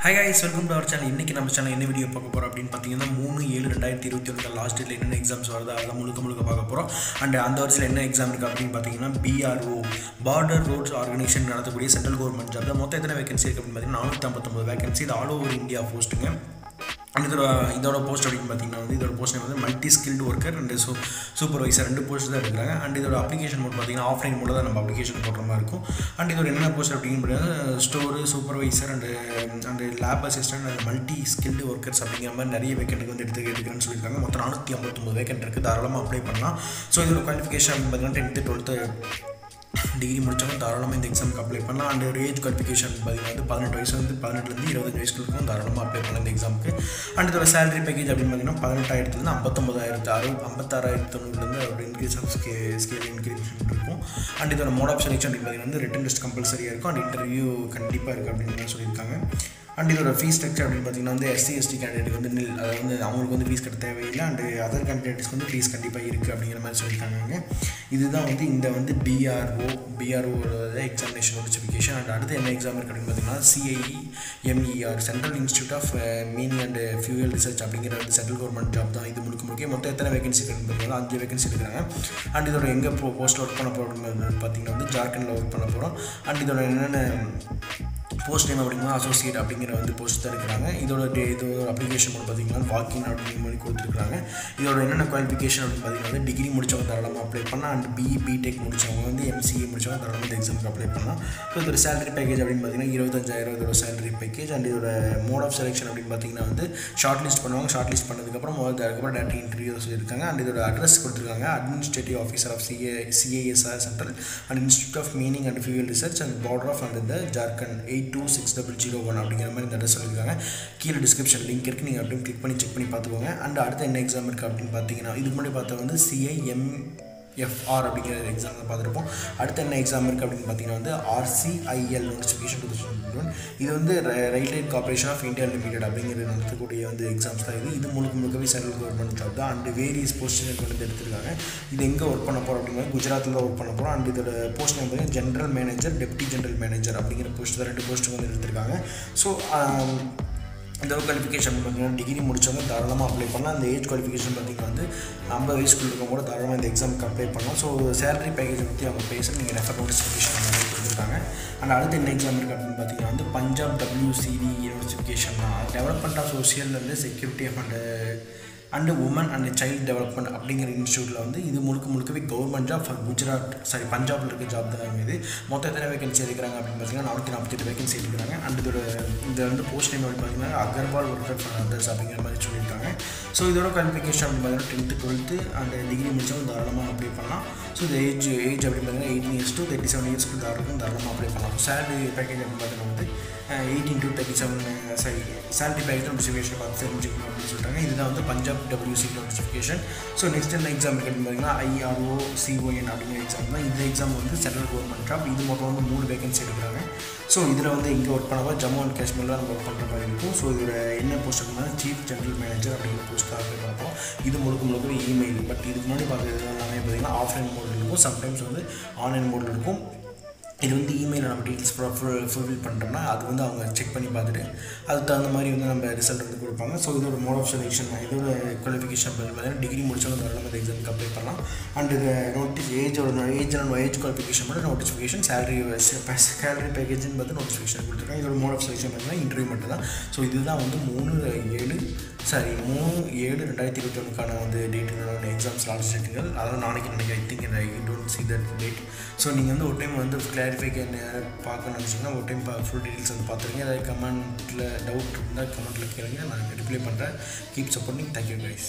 Hi guys welcome to our channel இன்றைக்கி நம்ம channel என்ன வீடியோ பார்க்க போகிறோம் அப்படின்னு பார்த்தீங்கன்னா மூணு ஏழு ரெண்டாயிரத்தி இருபத்தி ஒன்று லாஸ்ட் டேட்டில் என்னென்ன எக்ஸாம்ஸ் வருது அதெல்லாம் முழுக்க முழுக்க பார்க்க போகிறோம் அண்ட் அந்த வருஷத்தில் என்ன எக்ஸாம் இருக்குது அப்படின்னு பார்த்தீங்கன்னா பிஆர்ஓ பார்டர் ரோட்ஸ் ஆர்கனைசேஷன் நடத்தக்கூடிய சென்ட்ரல் கவர்மெண்ட் ஜாப் மொத்தம் எத்தனை வேகன்சி இருக்குது அப்படின்னு பார்த்தீங்கன்னா நானூற்றி ஐம்பத்தொம்பது வேகன்சி இது ஆல் ஓவர் இந்தியா போஸ்ட்டுங்க இதோட இதோட போஸ்ட் அப்படின்னு பார்த்தீங்கன்னா வந்து இதோட போஸ்ட் வந்து மல்டி ஸ்கில்டு ஒர்க்கர் அண்ட் சூ சூப்பர்வைசர் ரெண்டு போஸ்ட் தான் இருக்கிறாங்க அண்ட் இதோட அப்ளிகேஷன் மோட் பார்த்தீங்கன்னா ஆஃப்லைன் மூலம் தான் நம்ம அப்ளிகேஷன் போடுற மாதிரி இருக்கும். அண்ட் இதோட என்னென்ன போஸ்ட் அப்படின்னு பார்த்தீங்கன்னா store supervisor and and lab assistant and multi skilled workers அப்படிங்கிற மாதிரி நிறைய வேக்கெண்ட்டுக்கு வந்து எடுத்து எடுக்கிறேன்னு சொல்லியிருக்காங்க. மொத்தம் நானூற்றி ஐம்பத்தொம்பது வேக்கெண்ட் இருக்குது தாராளமாக அப்ளை பண்ணலாம். ஸோ இதோட குவாலிஃபிகேஷன் அப்படின்னு பார்த்தீங்கன்னா டென்த்து டுவெல்த்து டிகிரி முடித்தவங்க தாராளமாக இந்த எக்ஸாமுக்கு அப்ளை பண்ணலாம். அண்ட் ஒரு ஏஜ் குவாலிஃபிகேஷன் பார்த்திங்கன்னா வந்து பதினெட்டு வயசு வந்து பதினெட்டுலேருந்து இருபது வயசுக்கு தாராளமாக அப்ளை பண்ணலாம் இந்த எக்ஸாமுக்கு அண்ட் இதோட சேலரி பேக்கேஜ் அப்படின்னு பார்த்தீங்கன்னா பதினெட்டாயிரத்துலேருந்து ஐம்பத்தொம்பதாயிரத்து அறு ஐம்பத்தாறாயிரத்து தொண்ணூறுலேருந்து அப்படி இன்க்ரீஸ் ஆஃப் ஸ்கே ஸ்கேல் இன்க்ரீஸ் இருக்கும். அண்ட் இதோட மோட் ஆஃப் செலெக்ஷன் அப்படின்னு பார்த்தீங்கன்னா வந்து ரிட்டன் டெஸ்ட் கம்பல்சரியாக இருக்கும். அண்ட் இன்டர்வியூ கண்டிப்பாக இருக்குது அப்படின்னு சொல்லியிருக்காங்க. அண்ட் இதோட ஃபீஸ் ஸ்ட்ரக்சர் அப்படின்னு பார்த்தீங்கன்னா வந்து எஸ்சி எஸ்டி கேண்டிடேட் வந்து நில் அதாவது வந்து அவங்களுக்கு வந்து ஃபீஸ் கட்ட தேவையில்லை அண்டு அதர் கேண்டிடேட்ஸ்க்கு வந்து ஃபீஸ் கண்டிப்பாக இருக்குது அப்படிங்கிற மாதிரி சொல்லியிருக்காங்க. இதுதான் வந்து இந்த வந்து பிஆர்ஓ பிஆர்ஓட எக்ஸாமினேஷன் நோட்டிஃபிகேஷன் அண்ட் அடுத்து என்ன எக்ஸாம் இருக்குது அப்படின்னு பார்த்தீங்கன்னா CIE MER central institute of mining and fuel research அப்படிங்கிற வந்து சென்ட்ரல் கவர்மெண்ட் ஜாப் தான். இது முழுக்க முழுக்க மொத்தம் எத்தனை வேகன்சி இருக்குன்னு பார்த்தீங்கன்னா அஞ்சு வேகன்சி இருக்கிறாங்க அண்ட் இதோட எங்கே போ போஸ்ட்டில் ஒர்க் பண்ண போகிறோம் பார்த்தீங்கன்னா வந்து ஜார்க்கண்டில் ஒர்க் பண்ண போகிறோம் அண்ட் இதோட என்னென்ன போஸ்ட் நேம் அப்படிங்கன்னா அசோசியேட் அப்படிங்கிற வந்து போஸ்ட் தான் இருக்கிறாங்க இதோட டே இதோட அப்ளிகேஷன் வந்து பார்த்தீங்கன்னா வாக்கிங் அப்படிங்கிற மாதிரி கொடுத்துருக்காங்க. இதோட என்னென்ன குவாலிஃபிகேஷன் அப்படின்னு பார்த்தீங்கன்னா வந்து டிகிரி முடிச்சவங்க தாராளமாக அப்ளை பண்ணலாம். அண்ட் பிஇ பிடெக் முடிச்சவங்க வந்து எம்சிஏ முடிச்சவங்க தாராளமாக இந்த எக்ஸாமுக்கு அப்ளை பண்ணலாம். ஸோ இதோட சேலரி பேக்கேஜ் அப்படின்னு பார்த்தீங்கன்னா இருபத்தஞ்சாயிரம் இதோட சேலரி பேக்கேஜ் அண்ட் இதோட மோட் ஆஃப் செலெக்ஷன் அப்படின்னு பார்த்தீங்கன்னா வந்து ஷார்ட் லிஸ்ட் பண்ணுவாங்க. ஷார்ட் லிஸ்ட் பண்ணதுக்கப்புறம் முதல்ல அதுக்கப்புறம் டேரக்ட் இன்டர்வியூஸ் சொல்லியிருக்காங்க அண்ட் இதோட அட்ரஸ் கொடுத்துருக்காங்க. Administrative officer of CA CASR central and institute of mining and fuel research and border of and இந்த Jharkhand eight two six double zero one அப்படிங்கிற மாதிரி இந்த அட்ரஸ் சொல்லியிருக்காங்க. கீழே டிஸ்கிரிப்ஷன் லிங்க் இருக்குது நீங்கள் அப்படியே கிளிக் பண்ணி செக் பண்ணி பார்த்துக்கோங்க. அண்ட் அடுத்த என்ன எக்ஸாம் இருக்குது அப்படின்னு பார்த்தீங்கன்னா இதுக்கு முன்னாடி பார்த்தா வந்து சிஐஎம் எஃப்ஆர் அப்படிங்கிற எக்ஸாம் தான் பார்த்துருப்போம். அடுத்து என்ன எக்ஸாம் இருக்குது அப்படின்னு பார்த்தீங்கன்னா வந்து ஆர்சிஐஎல் நோட்டிஃபிகேஷன் டூ தௌசண்ட் இது வந்து railway corporation of India limited அப்படிங்கிறது நடத்தக்கூடிய வந்து எக்ஸாம்ஸ் தான் இது. இது முழுக்க முழுக்கவே சென்ட்ரல் கவர்மெண்ட் ஜாப் தான். அண்ட் வேரியஸ் போஸ்டிங் வந்து எடுத்திருக்காங்க. இது எங்கே ஒர்க் பண்ண போகிறோம் அப்படின்னா குஜராத்தில் தான் ஒர்க் பண்ண போகிறோம் அண்ட் இதோட போஸ்ட் வந்து general manager deputy general manager அப்படிங்கிற போஸ்ட் தான். ரெண்டு போஸ்ட்டு வந்து எடுத்திருக்காங்க. ஸோ um, இந்த குவாலிஃபிகேஷன் பார்த்தீங்கன்னா டிகிரி முடித்தவங்க தாராளமாக அப்ளை பண்ணலாம். அந்த ஏஜ் குவாலிஃபிகேஷன் பார்த்தீங்கன்னா வந்து ஐம்பது வயசுக்கு இருக்கவங்க கூட தாராளமாக இந்த எக்ஸாமுக்கு அப்ளை பண்ணலாம். ஸோ சேலரி பேக்கேஜை பற்றி அவங்க பேச நீங்கள் ரெஃபர் நோட்டிஃபிகேஷன் கொடுத்துருக்காங்க. அண்ட் அடுத்து என்ன எக்ஸாம் இருக்குது அப்படின்னு பார்த்தீங்கன்னா வந்து பஞ்சாப் டபிள்யூசிடி யூனிவர்சிஃபிகேஷன் தான். டெவலப்மெண்ட் ஆஃப் சோசியல் வந்து security of and and women and child development அப்படிங்கிற இன்ஸ்டியூட்டில் வந்து இது முழுக்க முழுக்கவே government job for Gujarat sorry பஞ்சாபில் இருக்க ஜாப் தான் இது. மொத்த எத்தனை வேகன்சி எடுக்கிறாங்க அப்படின்னு பார்த்தீங்கன்னா நானூற்றி நாற்பத்தெட்டு வேகன்சி எடுக்கிறாங்க. அண்ட் இதோட இந்த வந்து போஸ்ட் நேம் அப்படின்னு பார்த்தீங்கன்னா அகர்வால் ஒர்க்கர் ஃபார் அப்படிங்கிற மாதிரி சொல்லியிருக்காங்க. ஸோ இதோட குவாலிஃபிகேஷன் அப்படின்னு பார்த்தீங்கன்னா டென்த்து டுவெல்த்து அந்த டிகிரி முடிச்சவங்க தாராளமாக அப்ளை பண்ணலாம். ஸோ இந்த ஏஜ் ஏஜ் அப்படின்னு பார்த்தீங்கன்னா eighteen years to thirty seven இயர்ஸ்க்கு தாராளம் தாராளமாக அப்ளை பண்ணலாம் சேலரி பேக்கேஜ் அப்படின்னு பார்த்தீங்கன்னா வந்து eighteen to thirty seven sorry salary package notification பார்த்து தெரிஞ்சுக்கணும் அப்படின்னு சொல்கிறாங்க இதுதான் வந்து Punjab WC notification so next என்ன எக்ஸாம் இருக்குன்னு பார்த்தீங்கன்னா ஐஆர்ஓ சிஓஎன் அப்படிங்கிற எக்ஸாம் தான். இந்த எக்ஸாம் வந்து சென்ட்ரல் கவர்மெண்ட் ஜாப் இது மொத்தம் வந்து மூணு வேகன்சி எடுக்கிறாங்க. ஸோ இதில் வந்து இங்கே ஒர்க் பண்ணவா? ஜம்மு அண்ட் காஷ்மீரில் நம்ம ஒர்க் பண்ணுற மாதிரி இருக்கும். ஸோ இதோட என்ன போஸ்ட் அப்படின்னா சீஃப் ஜென்ரல் மேனேஜர் அப்படிங்கிற போஸ்ட்டாக போய் பார்ப்போம். இது முழுக்க முழுக்க இமெயில் பட் இதுக்கு முன்னாடி பார்த்தது எல்லாமே பார்த்தீங்கன்னா ஆஃப்லைன் மோடில் இருக்கும். சம்டைம்ஸ் வந்து ஆன்லைன் மோடில் இருக்கும். இது வந்து இமெயிலில் நம்ம டீட்டெயில்ஸ் ஃபுல் ஃபுல்ஃபில் பண்ணுறோம்னா அது வந்து அவங்க செக் பண்ணி பார்த்துட்டு அதுக்கு தகுந்த மாதிரி வந்து நம்ம ரிசல்ட் வந்து கொடுப்பாங்க. ஸோ இதோட மோட் ஆஃப் செலெக்ஷன் இதோட குவாலிஃபிகேஷன் பார்த்தீங்கன்னா டிகிரி முடிச்சவங்க நம்ம இந்த எக்ஸாமுக்கு அப்ளை பண்ணலாம். அண்ட் இந்த நோட்டிஸ் ஏஜோட ஏஜ் அண்ட் ஏஜ் குவாலிஃபிகேஷன் மட்டும் நோட்டிஃபிகேஷன் சேலரி சேலரி பேக்கேஜ்னு பார்த்து நோட்டிஃபிகேஷன் கொடுத்துருக்காங்க. இதோட மோட் ஆஃப் செலெக்ஷன் பார்த்தீங்கன்னா இன்டர்வியூ மட்டும் தான் ஸோ இதுதான் வந்து மூணு ஏழு சரி மூணு ஏழு ரெண்டாயிரத்தி இருபத்தி ஒன்றுக்கான வந்து டேட்டுகளோட எக்ஸாம்ஸ் லாஸ்ட் டேட்டுகள் அதெல்லாம் நாளைக்கு நினைக்கிறேன் I think I don't see that date so நீங்கள் வந்து ஒரு டைம் வந்து கிளாரிஃபிகேஷன் பார்க்கணும்னு நினச்சிங்கன்னா ஒரு டைம் ஃபுல் டீட்டெயில்ஸ் வந்து பார்த்துருங்க. ஏதாவது கமெண்ட்டில் டவுட் இருந்தால் கமெண்ட்டில் கேளுங்க. நான் ரிப்ளை பண்ணுறேன் கீப் சப்போர்ட்டிங் தேங்க்யூ கைஸ்